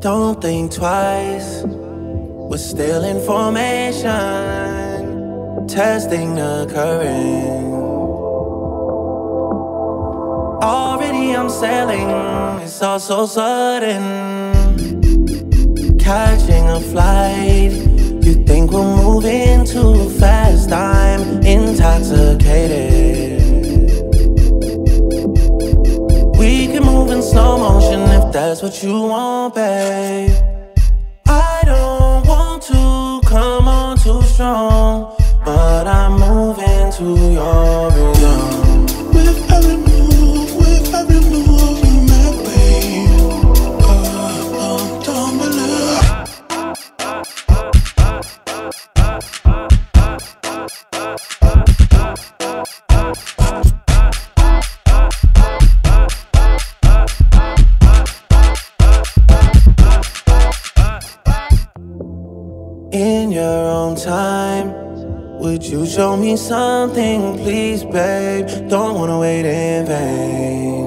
Don't think twice. We're still in formation, testing the current. Already I'm sailing, it's all so sudden. Catching a flight, you think we're moving too that's what you want, babe. I don't want to come on too strong, but I'm moving to your In your own time, would you show me something, please, babe? Don't wanna wait in vain.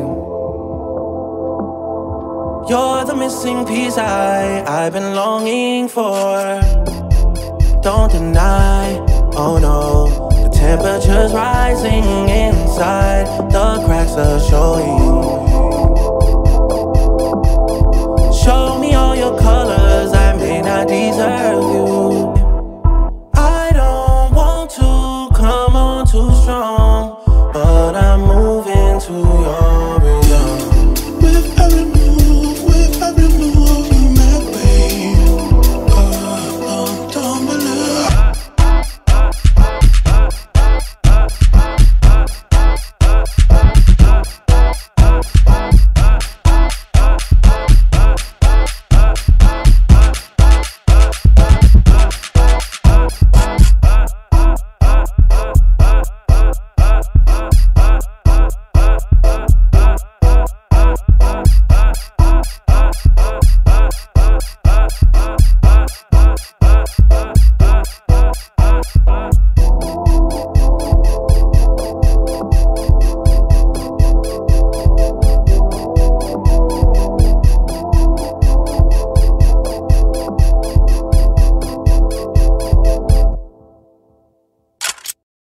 You're the missing piece I, I've been longing for. Don't deny, oh no, the temperature's rising inside, Strong.